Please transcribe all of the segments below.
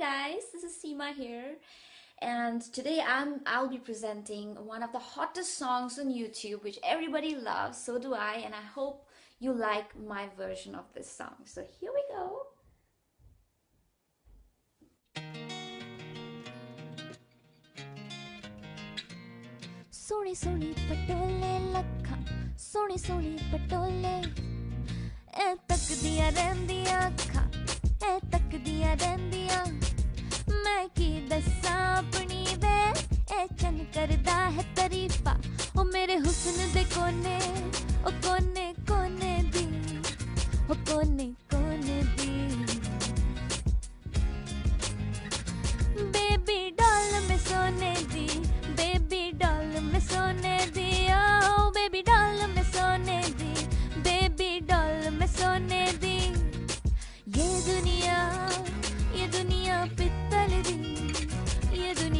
guys, this is Sima here, and today I'm I'll be presenting one of the hottest songs on YouTube, which everybody loves, so do I, and I hope you like my version of this song. So here we go. Sony Sony Patole Lakha Sony Sony Patole Eh Diya Rendi Akha Eh Tak Diya Rendi पा ओ मेरे हुसन दे कोने, ओ कोने कोने दी। ओ कोने कोने दी। Baby doll में सोने दी, बेबी डॉल में सोने दी। ओ, बेबी डॉल में सोने दी, बेबी डॉल में सोने दी। ये दुनिया ये दुनिया पित्तल दी, ये दुनिया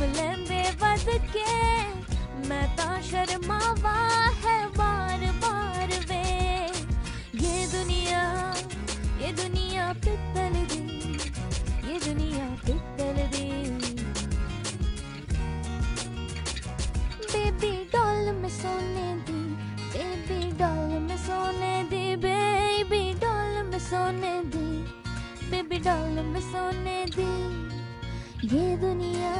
नाम लेंदे वज के, मैं तो शर्मावा है बार बार वे। ये दुनिया ये दुनिया पित्तल दी, ये दुनिया पित्तल दी। बेबी डॉल में सोने दी, बेबी डॉल में सोने दी, बेबी डॉल में सोने दी, बेबी डॉल में सोने दी। ये दुनिया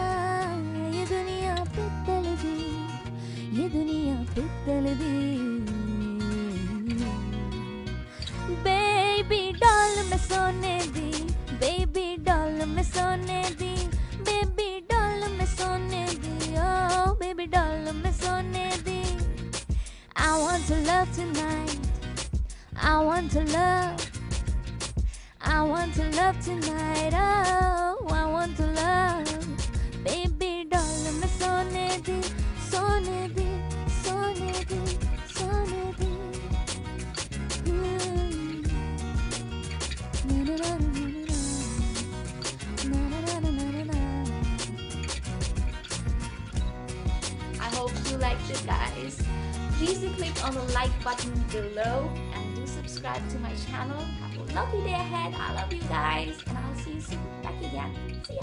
ये दुनिया पित्तल दी ये दुनिया पित्तल दी बेबी डॉल में सोने दी बेबी डॉल में सोने दी बेबी डॉल में सोने दी ओ बेबी डॉल में सोने दी I want to love tonight I want to love I want to love tonight oh I want to love baby doll में सोने दी सोने दी सोने दी सोने दी I hope you liked it guys. Please do click on the like button below and do subscribe to my channel. Have a lovely day ahead. I love you guys and I'll 对呀